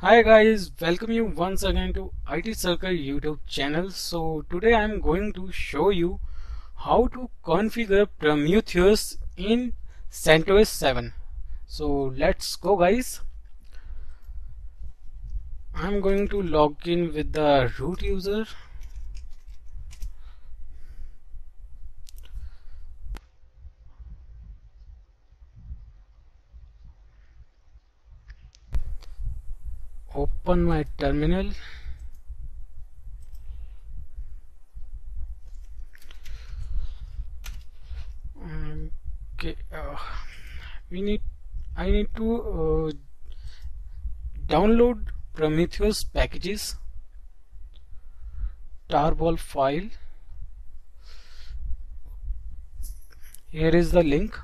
Hi guys, welcome you once again to IT Circle YouTube channel. So today I am going to show you how to configure Prometheus in CentOS 7. So let's go guys. I'm going to log in with the root user. Open my terminal. Okay uh, we need I need to uh, download Prometheus packages tarball file. Here is the link.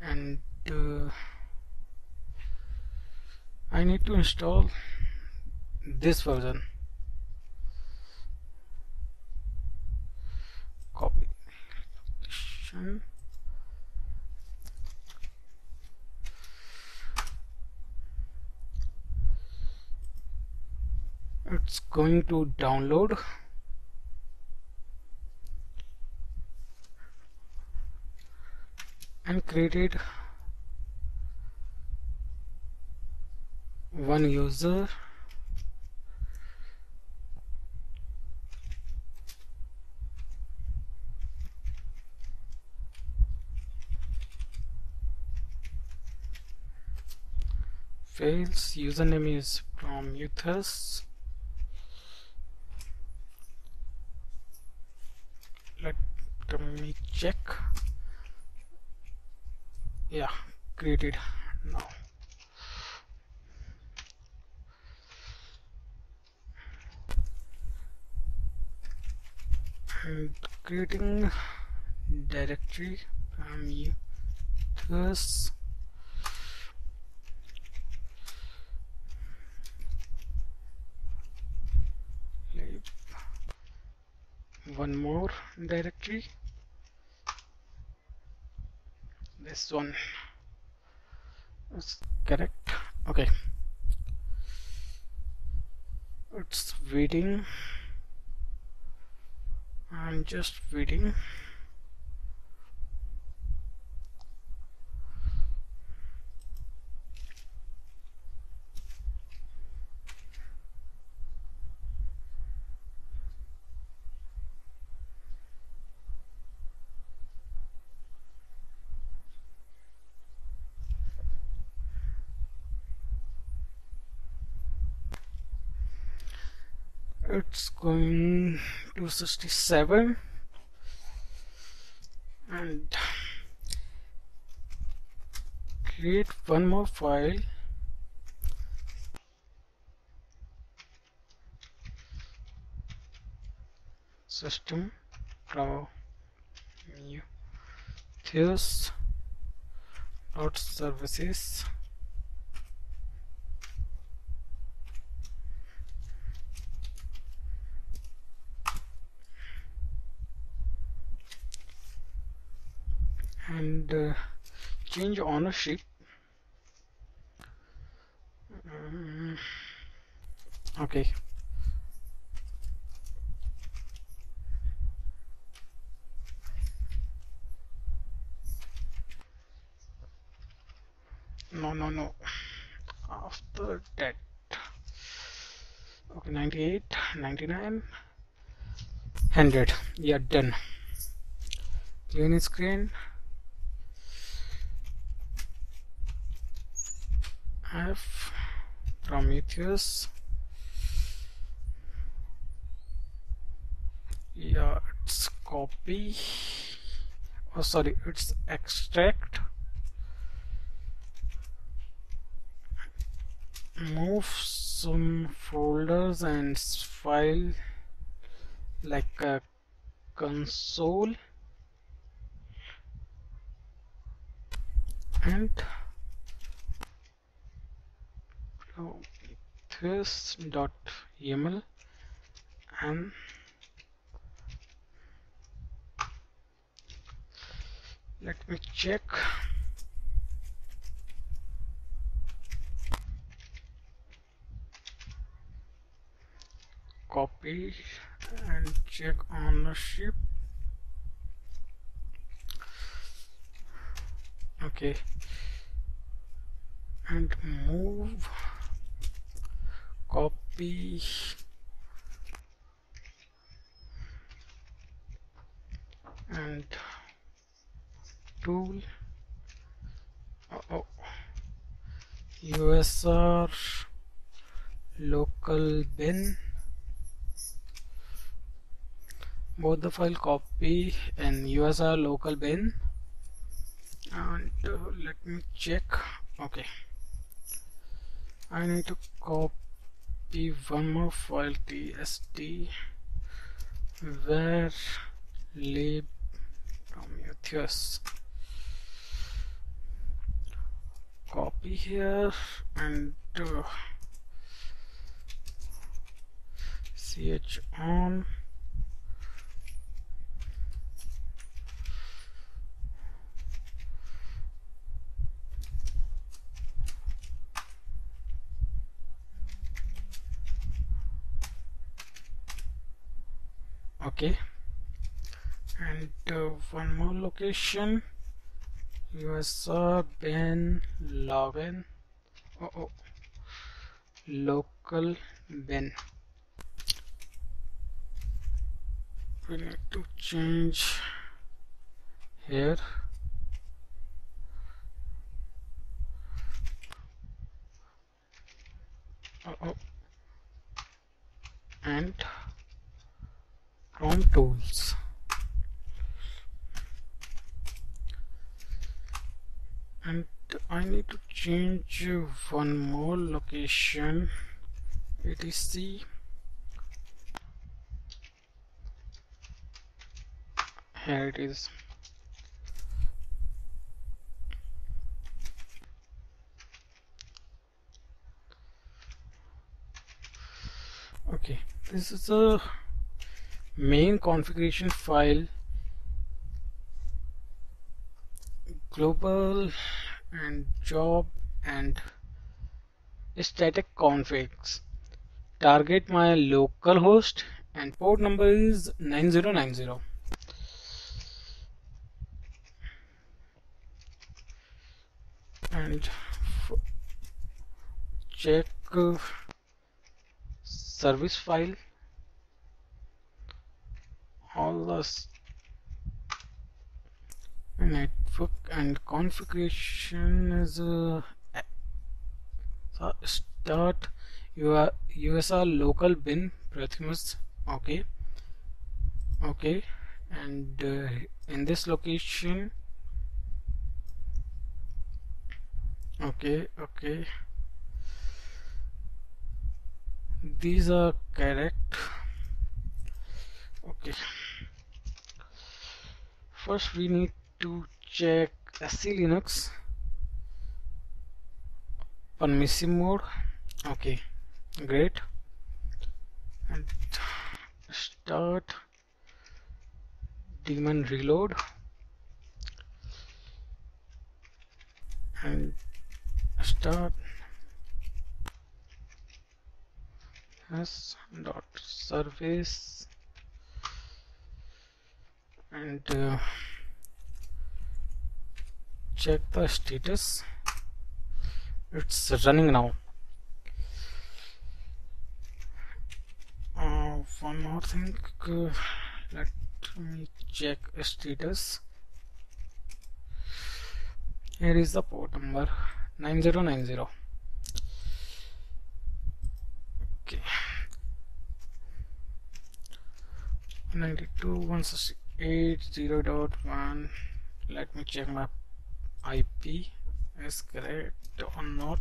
And uh, I need to install this version. Copy. It's going to download. And created one user. Fails username is Prometheus. Let me check. Yeah created now creating directory Prometheus one more directory. This one is correct. Okay. It's waiting I'm just waiting it's going to 67 and create one more file. System Prometheus dot services change ownership. Um, okay. No no no. After that. Okay 98 99 100 yeah done. Clean screen F Prometheus. Yeah it's copy. Oh sorry it's extract. Move some folders and file like a console. And so test.yaml and let me check. Copy and check ownership. Okay. And move copy and tool. Uh oh. Usr local bin. Both the file copy and usr local bin. And uh, let me check. Okay. I need to copy one more file tst where lib Prometheus copy here and uh, ch on okay. And uh, one more location. User bin login oh, oh. Local bin we need to change here. Uh oh. And promtools and I need to change one more location. It is the here it is. Okay this is a main configuration file global and job and static configs. Target my local host and port number is 9090 and check uh, service file all the network and configuration is uh, start your USR local bin Prometheus okay. Okay and uh, in this location okay okay. These are correct okay. First we need to check SELinux. Permissive mode. Okay great. And start daemon reload. And start s dot service and uh, check the status. It's running now. Uh, one more thing uh, let me check status. Here is the port number 9090 okay 92.168.0.1 let me check my IP is correct or not?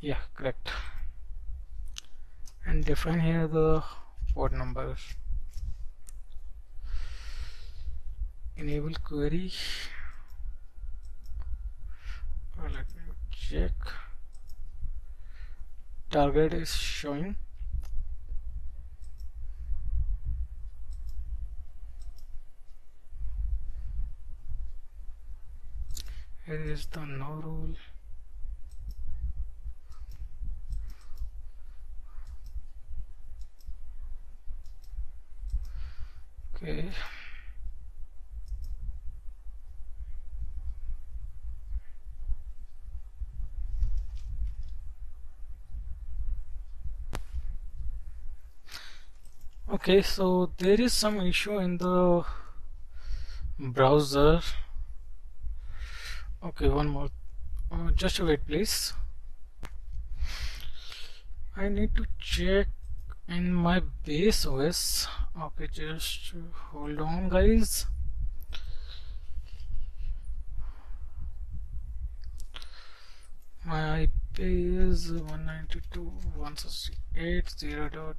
Yeah correct. And define here the port number enable query. Uh, let me check. Target is showing There is the no rule okay okay so there is some issue in the browser okay one more. Uh, just wait please. I need to check in my base OS okay just hold on guys. My IP is 192.168.0.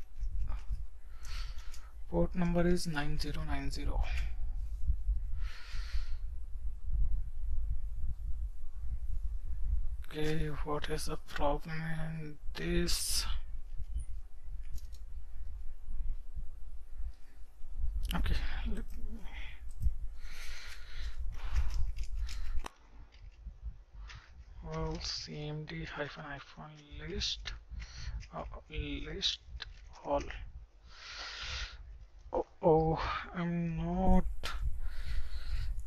port number is 9090 okay what is the problem in this? Okay well cmd hyphen hyphen list. Uh, list all. Oh, oh i'm not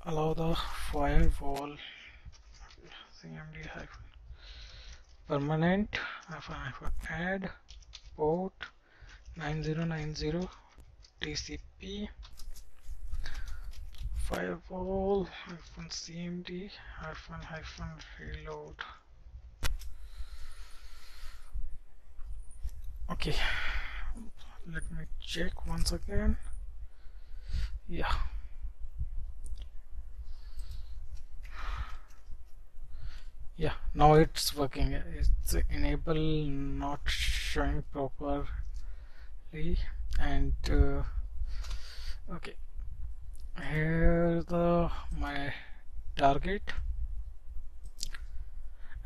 allow the firewall. Cmd hyphen permanent. Add port 9090 TCP firewall hyphen cmd hyphen reload. Okay. Let me check once again. Yeah yeah now it's working. It's enable not showing properly and uh, okay. Here the my target.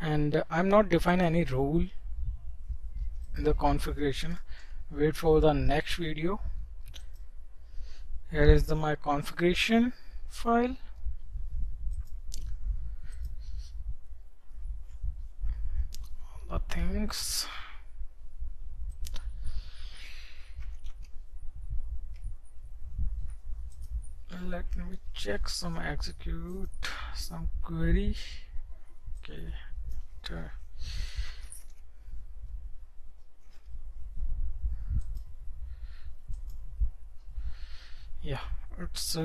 And I'm not define any rule in the configuration. Wait for the next video. Here is the my configuration file things let me check some execute some query. Okay. Yeah it's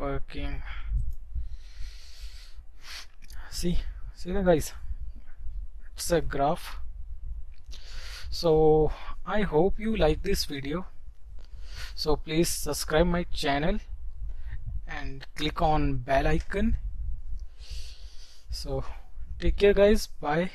working see. See the guys? It's a graph so I hope you like this video. So please subscribe my channel and click on bell icon. So take care guys. Bye